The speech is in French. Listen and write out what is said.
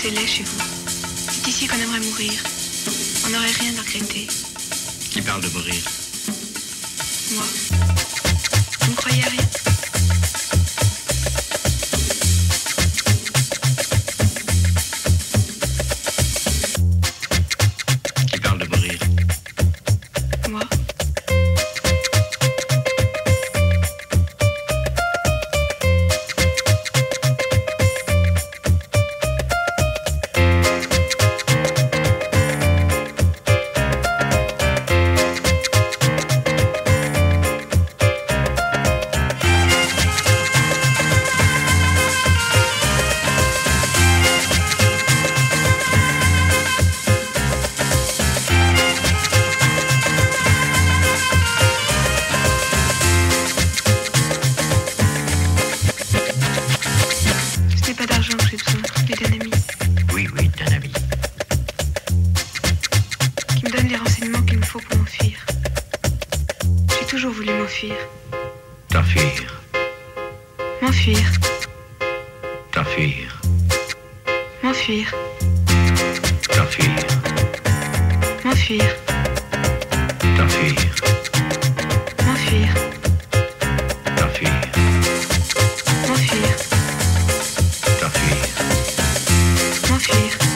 c'est laid chez vous. C'est ici qu'on aimerait mourir. On n'aurait rien à regretter. Qui parle de mourir Moi. Vous ne croyez à rien? toujours voulu m'enfuir. T'enfuir. M'enfuir. T'enfuir. M'enfuir. T'enfuir. M'enfuir. T'enfuir. M'enfuir. T'enfuir. M'enfuir. T'enfuir. M'enfuir.